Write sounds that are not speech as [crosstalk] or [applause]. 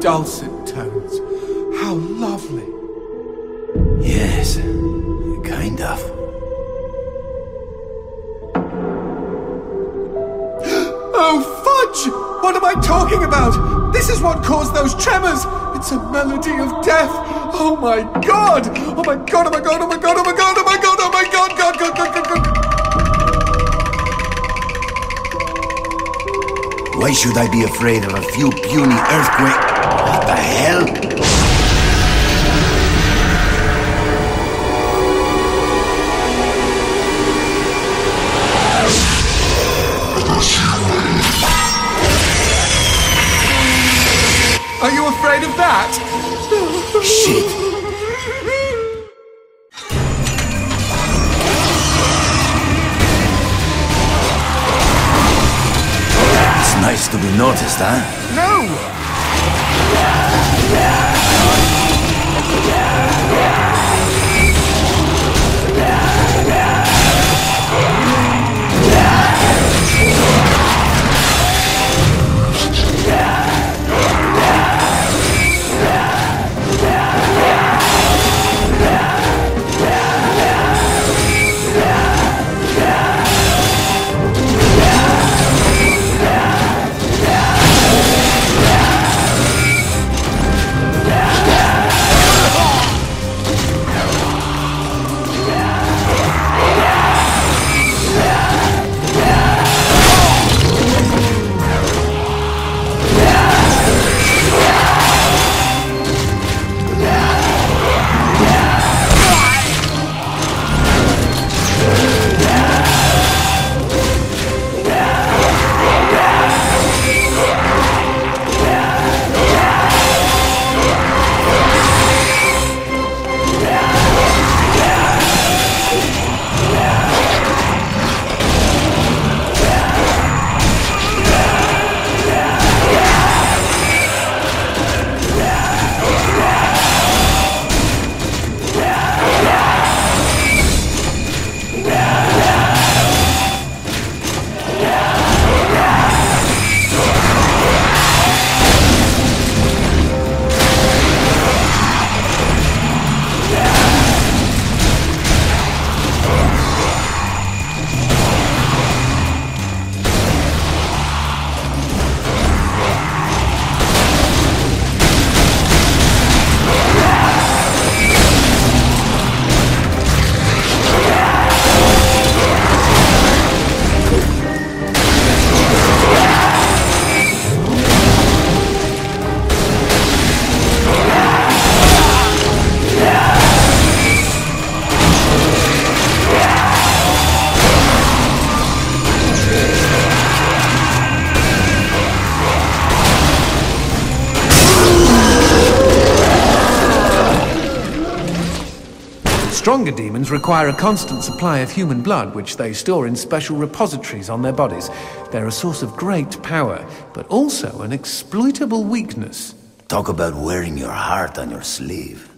dulcet tones. How lovely. Yes, kind of. [gasps] Oh, fudge! What am I talking about? This is what caused those tremors! It's a melody of death! Oh my god! Oh my god, oh my god, oh my god, oh my god, oh my god, oh my god, god, god, god, god, god! Why should I be afraid of a few puny earthquakes? What the hell? Are you afraid of that? Shit! Nice to be noticed, huh? No! Stronger demons require a constant supply of human blood, which they store in special repositories on their bodies. They're a source of great power, but also an exploitable weakness. Talk about wearing your heart on your sleeve.